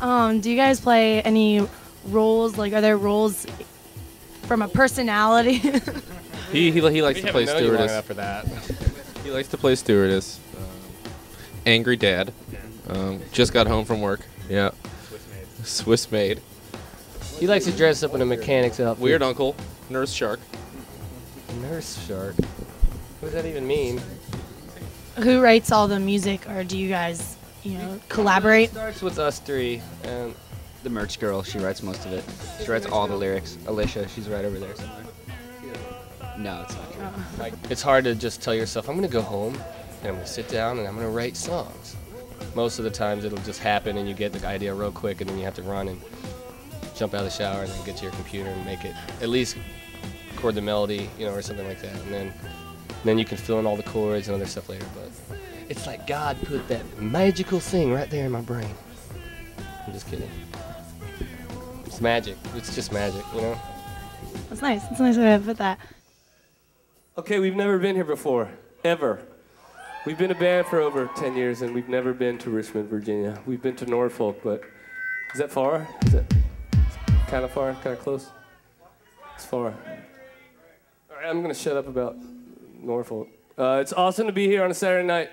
Um, do you guys play any roles? Like, are there roles from a personality? He he, he likes We to play known stewardess. enough for that. He likes to play stewardess. Um, angry dad. Um, just got home from work. Yeah. Swiss made. He likes to dress up in a mechanic's outfit. Weird uncle. Nurse shark. Nurse shark. What does that even mean? Who writes all the music, or do you guys, you know, collaborate? Starts with us three, and The merch girl, she writes most of it. She writes all the lyrics. Alicia, she's right over there somewhere. No, it's not true. Oh. like it's hard to just tell yourself, I'm gonna go home and I'm gonna sit down and I'm gonna write songs. Most of the times it'll just happen and you get the idea real quick and then you have to run and jump out of the shower and then get to your computer and make it at least record the melody, you know, or something like that. And then then you can fill in all the chords and other stuff later. But it's like God put that magical thing right there in my brain. I'm just kidding. It's magic. It's just magic, you know? That's nice. That's a nice way to put that. Okay, we've never been here before, ever. We've been a band for over 10 years and we've never been to Richmond, Virginia. We've been to Norfolk, but is that far? Is it kind of far, kind of close? It's far. All right, I'm going to shut up about Norfolk. Uh, it's awesome to be here on a Saturday night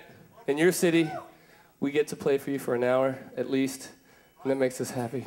in your city. We get to play for you for an hour at least, and that makes us happy.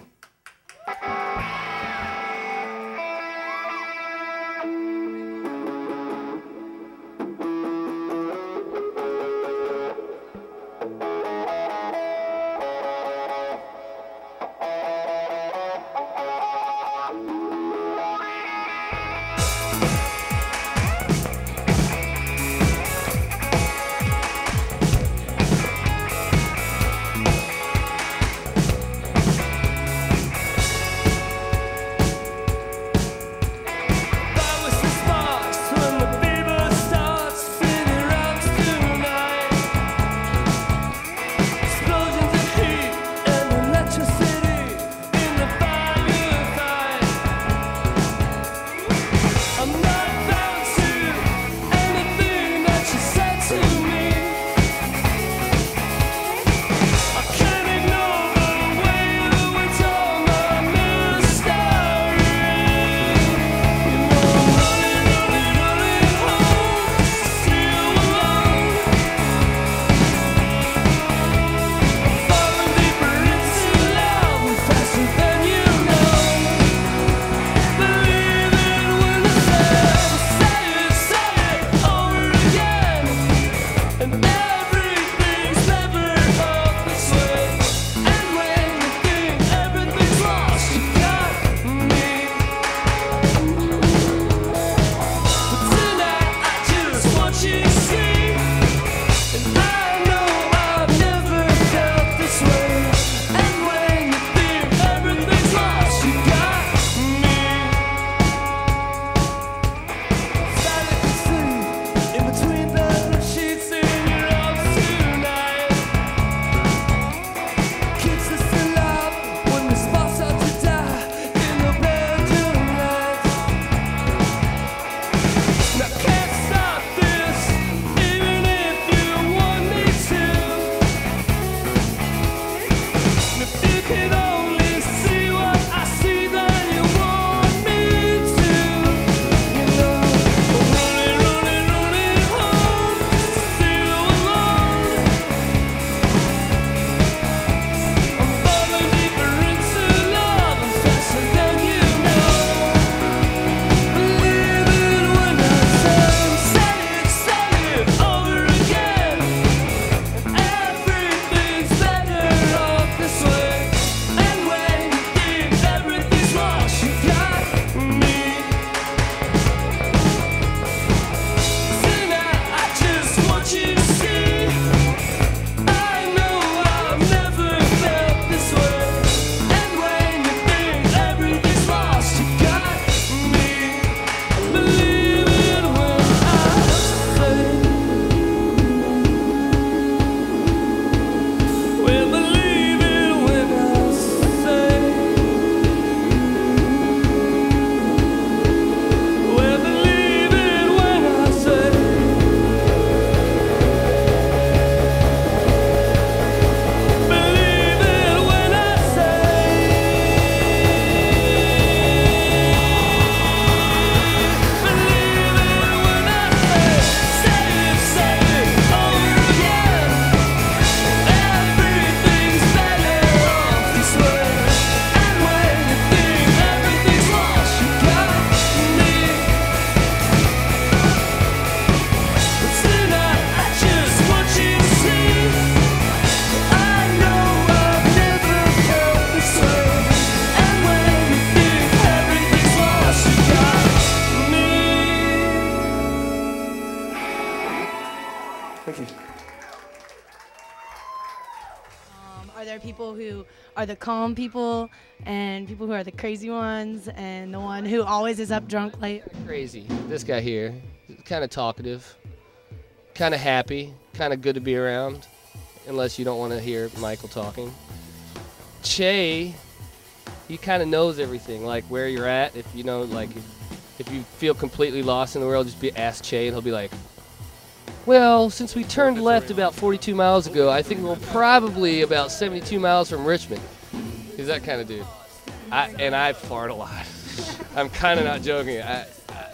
People who are the calm people and people who are the crazy ones and the one who always is up drunk late. Crazy. This guy here, kind of talkative, kind of happy, kind of good to be around, unless you don't want to hear Michael talking. Che, he kind of knows everything, like where you're at. If you know, like, if, if you feel completely lost in the world, just be ask Che, and he'll be like, "Well, since we turned left about 42 miles ago, I think we're probably about 72 miles from Richmond." He's that kind of dude. I, and I fart a lot. I'm kind of not joking. I, I,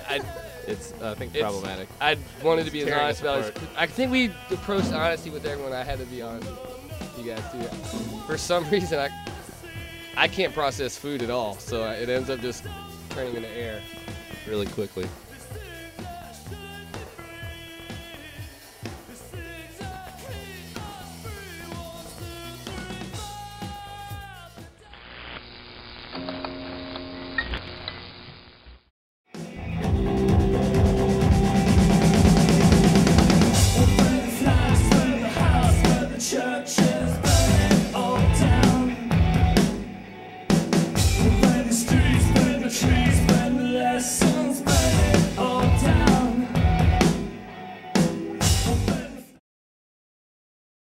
I It's I think It's- problematic. I wanted to be as honest us about it. I think we approached honesty with everyone. I had to be honest with you guys too. For some reason, I I can't process food at all, so it ends up just turning into air. really quickly.